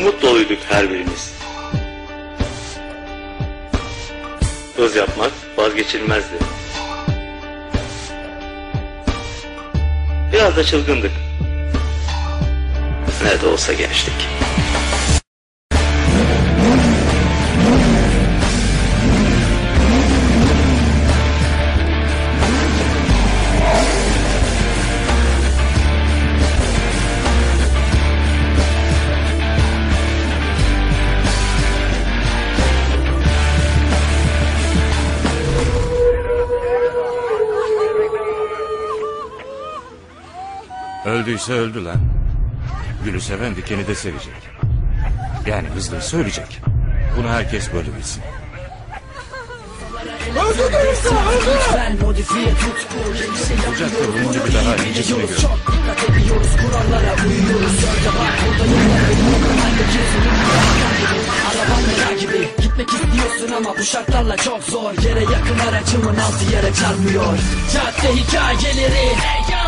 Umut doluyduk her birimiz. Hız yapmak vazgeçilmezdi. Biraz da çılgındık. Ne de olsa gençtik. Öldüyse öldü lan. Gülü seven dikeni de sevecek. Yani hızlıysa ölecek. Bunu herkes böyle bilsin. Gitmek istiyorsun ama bu şartlarla çok zor Yere yakın aracımın altı yere çarpmıyor Cadde hikayeleri Cadde hikayeleri